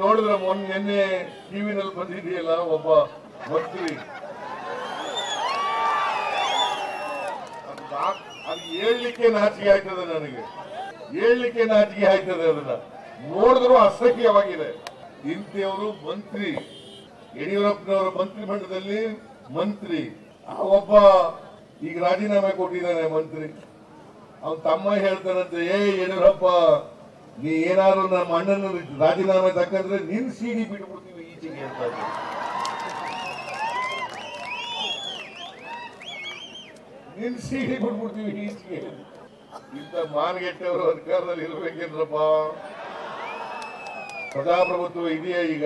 ನೋಡಿದ್ರೆ ಮೊನ್ನೆ ನಿನ್ನೆ ಟಿವಿನಲ್ಲಿ ಬಂದಿದೆಯಲ್ಲ ಒಬ್ಬ ಮಂತ್ರಿ ಅದು ಹೇಳಲಿಕ್ಕೆ ನಾಚಿಕೆ ಆಯ್ತದೆ ನನಗೆ. ಹೇಳಲಿಕ್ಕೆ ನಾಚಿಕೆ ಆಯ್ತದೆ ಅದನ್ನ. ನೋಡಿದ್ರು ಅಸಹ್ಯವಾಗಿದೆ. ಇಂಥವರು ಮಂತ್ರಿ, ಯಡಿಯೂರಪ್ಪನವರ ಮಂತ್ರಿ ಮಂಡಲದಲ್ಲಿ ಮಂತ್ರಿ. ಆ ಒಬ್ಬ ಈಗ ರಾಜೀನಾಮೆ ಕೊಟ್ಟಿದ್ದಾನೆ ಮಂತ್ರಿ. ಅವನ್ ತಮ್ಮ ಹೇಳ್ತಾನಂತೆ, ಏ ಯಡಿಯೂರಪ್ಪ ನೀ ಏನಾದ್ರು ನಮ್ಮ ಅಣ್ಣನ ರಾಜೀನಾಮೆ ತಕ್ಕಂದ್ರೆ ನಿನ್ ಸಿಡಿ ಬಿಟ್ಬಿಡ್ತೀವಿ ಈಚೆಗೆ ಅಂತ. ನಿನ್ ಸಿಡಿ ಬಿಟ್ಬಿಡ್ತೀವಿ ಈಚೆಗೆ. ಇಂಥ ಮಾನಗೆಟ್ಟವರು ಅಧಿಕಾರದಲ್ಲಿ ಇರ್ಬೇಕೇನ್ರಪ್ಪ? ಪ್ರಜಾಪ್ರಭುತ್ವ ಇದೆಯಾ ಈಗ?